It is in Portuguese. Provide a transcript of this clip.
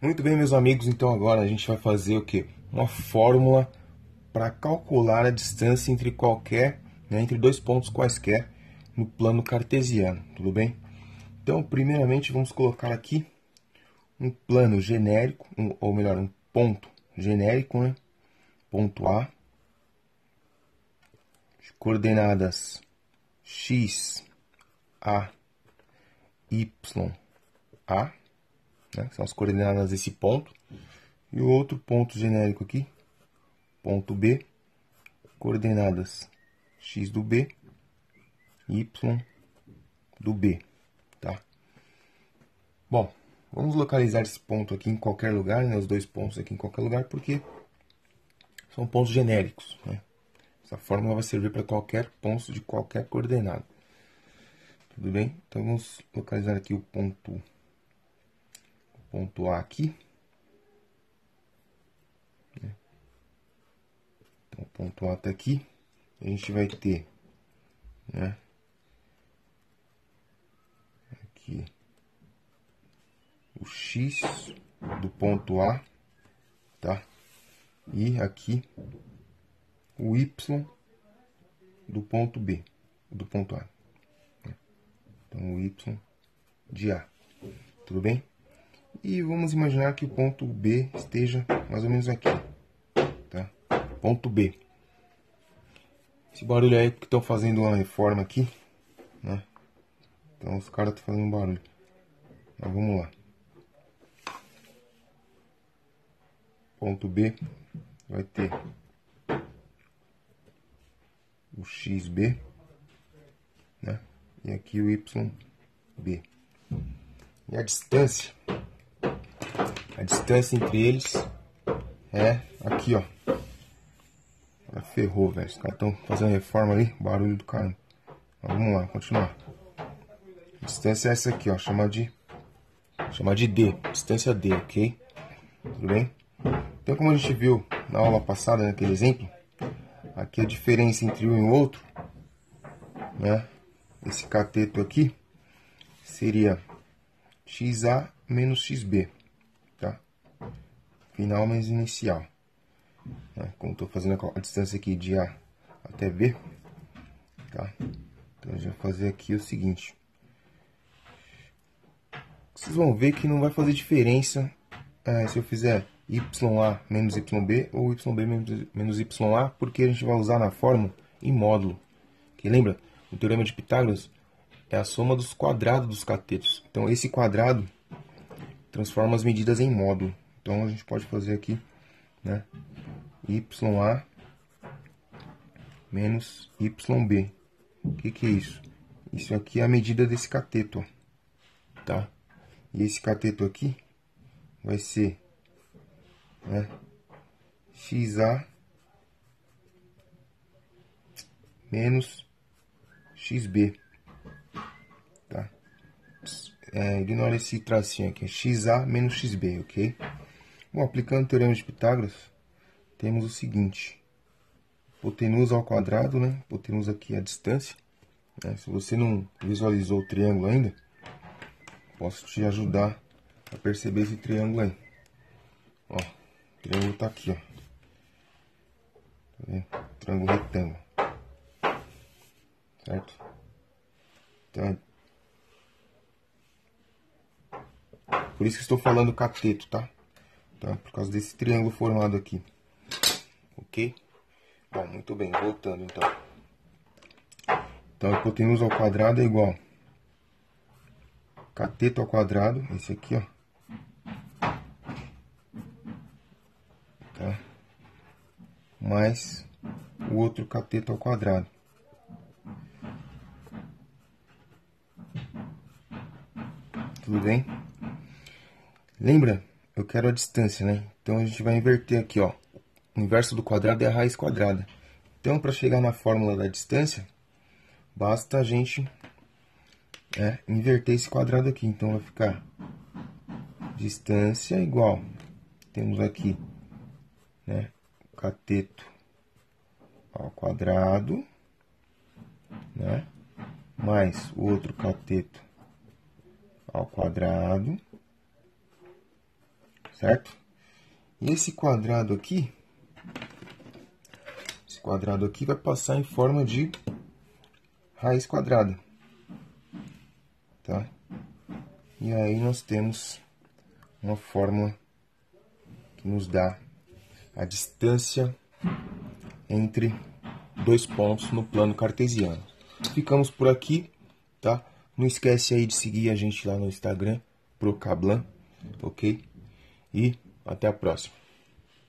Muito bem, meus amigos, então agora a gente vai fazer o que? Uma fórmula para calcular a distância entre qualquer, né, entre dois pontos quaisquer no plano cartesiano, tudo bem? Então, primeiramente, vamos colocar aqui um plano genérico, um, ou melhor, um ponto genérico, né? Ponto A, de coordenadas x, a, y, a, né? são as coordenadas desse ponto, e o outro ponto genérico aqui, ponto B, coordenadas x do B, y do B, tá? Bom, vamos localizar esse ponto aqui em qualquer lugar, né? Os dois pontos aqui em qualquer lugar, porque são pontos genéricos, né? Essa fórmula vai servir para qualquer ponto de qualquer coordenada. Tudo bem? Então vamos localizar aqui o ponto, A aqui. Então o ponto A está aqui. A gente vai ter, né? Aqui o X do ponto A, tá? E aqui o y do ponto B, do ponto A. Então, o y de A. Tudo bem? E vamos imaginar que o ponto B esteja mais ou menos aqui. Tá? Ponto B. Esse barulho aí que estão fazendo uma reforma aqui. Né? Então os caras estão fazendo um barulho. Mas vamos lá. Ponto B vai ter o XB, né? E aqui o YB. E a distância, a distância entre eles é aqui, ó. Ferrou, velho. Os caras estão fazendo reforma ali, barulho do carro. Mas vamos lá, continuar. A distância é essa aqui, ó, chama de chama de D, distância D, ok? Tudo bem? Então, como a gente viu na aula passada, naquele exemplo, Aqui a diferença entre um e o outro, né? Esse cateto aqui seria XA menos XB? Final menos inicial. Né? Como estou fazendo a distância aqui de A até B, tá? Então, gente vai fazer aqui o seguinte. Vocês vão ver que não vai fazer diferença é, se eu fizer YA menos YB ou YB menos YA, porque a gente vai usar na fórmula em módulo. Que lembra? O teorema de Pitágoras é a soma dos quadrados dos catetos. Então, esse quadrado transforma as medidas em módulo. Então, a gente pode fazer aqui, né? YA menos YB. O que, que é isso? Isso aqui é a medida desse cateto, ó. tá? E esse cateto aqui vai ser né? XA menos XB, tá? É, ignora esse tracinho aqui, XA menos XB, ok? Bom, aplicando o teorema de Pitágoras, temos o seguinte, hipotenusa ao quadrado, né? Hipotenusa aqui a distância, né? Se você não visualizou o triângulo ainda, posso te ajudar a perceber esse triângulo aí. Ó, triângulo tá aqui, ó. Tá vendo? Triângulo retângulo. Certo? Então, por isso que estou falando cateto, tá? Então, por causa desse triângulo formado aqui. Ok? Bom, muito bem. Voltando, então. Então, hipotenusa ao quadrado é igual cateto ao quadrado, esse aqui, ó. mais o outro cateto ao quadrado. Tudo bem? Lembra? Eu quero a distância, né? Então a gente vai inverter aqui, ó. O inverso do quadrado é a raiz quadrada. Então, para chegar na fórmula da distância, basta a gente é, inverter esse quadrado aqui. Então, vai ficar distância igual. Temos aqui né, cateto ao quadrado, né? Mais o outro cateto ao quadrado, certo? Esse quadrado aqui, esse quadrado aqui vai passar em forma de raiz quadrada, tá? E aí nós temos uma fórmula que nos dá a distância entre dois pontos no plano cartesiano. Ficamos por aqui, tá? Não esquece aí de seguir a gente lá no Instagram, Procablan, ok? E até a próxima.